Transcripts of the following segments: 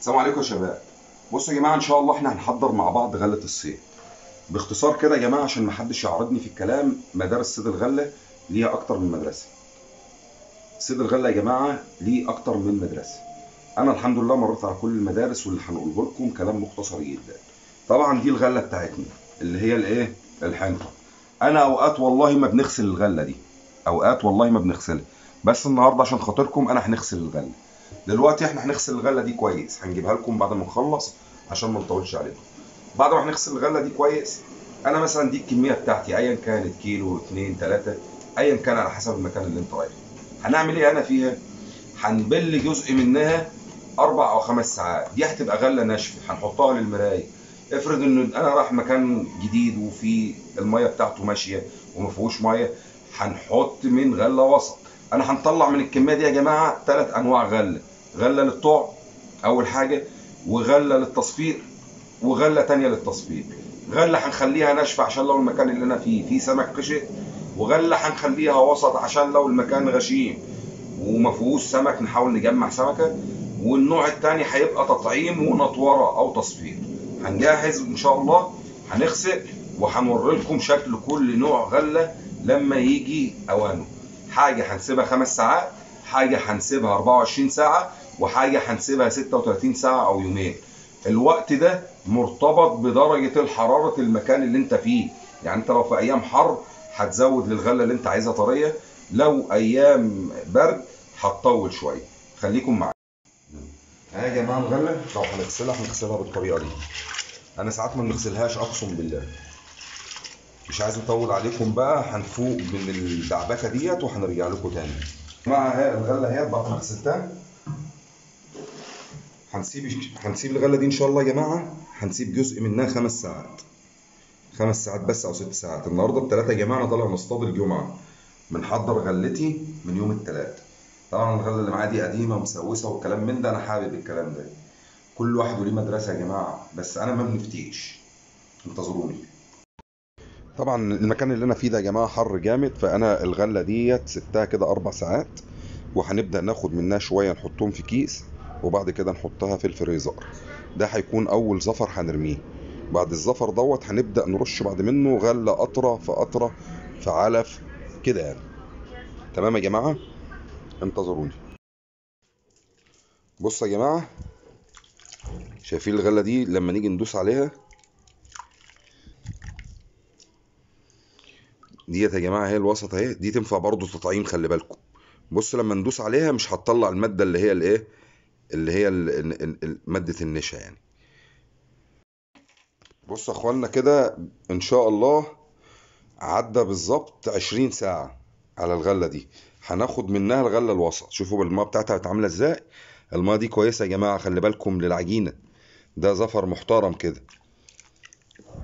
السلام عليكم يا شباب. بصوا يا جماعة إن شاء الله إحنا هنحضر مع بعض غلة الصيد. باختصار كده يا جماعة عشان ما حدش يعارضني في الكلام مدارس صيد الغلة ليها أكتر من مدرسة. صيد الغلة يا جماعة ليه أكتر من مدرسة. أنا الحمد لله مريت على كل المدارس واللي هنقوله لكم كلام مختصر جدا. طبعا دي الغلة بتاعتنا اللي هي الإيه؟ الحنطة. أنا أوقات والله ما بنغسل الغلة دي. أوقات والله ما بنغسلها. بس النهارده عشان خاطركم أنا هنغسل الغلة. دلوقتي إحنا هنغسل الغلة دي كويس. هنجيبها لكم بعد ما نخلص عشان ما نطولش عليكم. بعد ما هنغسل الغلة دي كويس أنا مثلا دي الكمية بتاعتي ايا كانت كيلو اتنين تلاتة ايا كان على حسب المكان اللي أنت رايحه. هنعمل إيه أنا فيها؟ هنبل جزء منها أربع أو خمس ساعات. دي هتبقى غلة ناشفة. هنحطها للمراية. افرض ان أنا رايح مكان جديد وفي المية بتاعته ماشية وما فيهوش مية هنحط من غلة وسط. أنا هنطلع من الكمية دي يا جماعة ثلاث أنواع غلة. غلة للطعم أول حاجة وغلة للتصفير وغلة تانية للتصفير غلة هنخليها ناشفة عشان لو المكان اللي أنا فيه فيه سمك قشر وغلة هنخليها وسط عشان لو المكان غشيم وما فيهوش سمك نحاول نجمع سمكة. والنوع الثاني هيبقى تطعيم ونطوره أو تصفير هنجهز إن شاء الله هنغسل وهنوري لكم شكل كل نوع غلة لما يجي أوانه. حاجة هنسيبها خمس ساعات حاجة هنسيبها 24 ساعة وحاجة هنسيبها 36 ساعة أو يومين. الوقت ده مرتبط بدرجة الحرارة المكان اللي أنت فيه. يعني أنت لو في أيام حر هتزود للغلة اللي أنت عايزها طرية. لو أيام برد هتطول شوية. خليكم معايا. ها يا جماعة الغلة؟ لو هنغسلها هنغسلها بالطريقة دي. أنا ساعات ما بنغسلهاش أقسم بالله. مش عايز أطول عليكم بقى هنفوق من الدعبكة ديت وهنرجع لكم تاني. يا جماعة الغلة اهي بعد ما غسلتها. هنسيب هنسيب الغلة دي إن شاء الله يا جماعة. هنسيب جزء منها خمس ساعات. خمس ساعات بس أو ست ساعات. النهارده الثلاثه يا جماعة أنا طالع نصطاد الجمعة. بنحضر غلتي من يوم الثلاث طبعا الغلة اللي معايا دي قديمة ومسوسة والكلام من ده أنا حابب الكلام ده. كل واحد وليه مدرسة يا جماعة بس أنا ما بنفتيش. انتظروني. طبعا المكان اللي أنا فيه ده يا جماعة حر جامد فأنا الغلة ديت سبتها كده أربع ساعات وهنبدأ ناخد منها شوية نحطهم في كيس. وبعد كده نحطها في الفريزر. ده هيكون أول زفر هنرميه. بعد الزفر دوت هنبدأ نرش بعد منه غلة قطرة في قطرة في علف كده يعني. تمام يا جماعة؟ انتظروني بصوا يا جماعة شايفين الغلة دي لما نيجي ندوس عليها؟ ديت يا جماعة هي الوسط اهي. دي تنفع برضو تطعيم خلي بالكم. بص لما ندوس عليها مش هتطلع المادة اللي هي الايه؟ اللي هي مادة النشا يعني. بص يا اخوانا كده ان شاء الله عدى بالظبط 20 ساعة على الغلة دي. هناخد منها الغلة الوسط. شوفوا الميه بتاعتها عاملة إزاي. الميه دي كويسة يا جماعة خلي بالكم للعجينة. ده زفر محترم كده.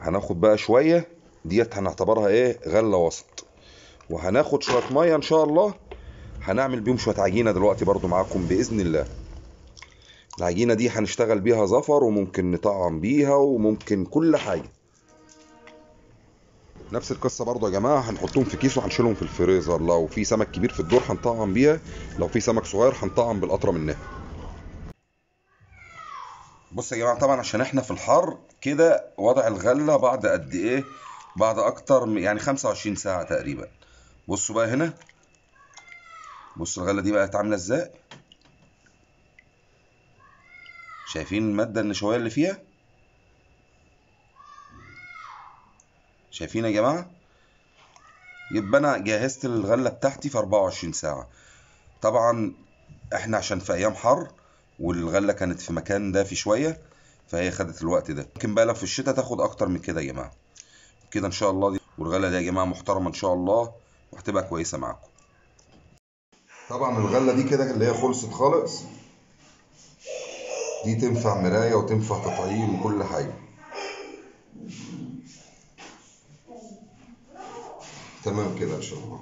هناخد بقى شوية. ديت هنعتبرها إيه؟ غلة وسط. وهناخد شوية مية إن شاء الله. هنعمل بيهم شوية عجينة دلوقتي برضو معاكم بإذن الله. العجينة دي هنشتغل بيها زفر وممكن نطعم بيها وممكن كل حاجة. نفس القصة برضو يا جماعة هنحطهم في كيس وهنشيلهم في الفريزر. لو في سمك كبير في الدور هنطعم بيها لو في سمك صغير هنطعم بالقطره منها. بص يا جماعة طبعا عشان إحنا في الحر كده وضع الغلة بعد قد إيه؟ بعد أكتر يعني 25 ساعة تقريبا. بصوا بقى هنا. بصوا الغلة دي بقت عاملة إزاي؟ شايفين المادة النشويه اللي فيها؟ شايفين يا جماعة؟ يبقى أنا جهزت الغلة بتاعتي في 24 ساعة. طبعا إحنا عشان في أيام حر والغلة كانت في مكان دافي شوية فهي خدت الوقت ده. ممكن بقى لو في الشتاء تاخد أكتر من كده يا جماعة. كده إن شاء الله دي والغلة دي يا جماعة محترمة إن شاء الله وهتبقى كويسة معاكم. طبعا الغلة دي كده اللي هي خلصت خالص. دي تنفع مراية وتنفع تطعيم وكل حاجة. تمام كده إن شاء الله.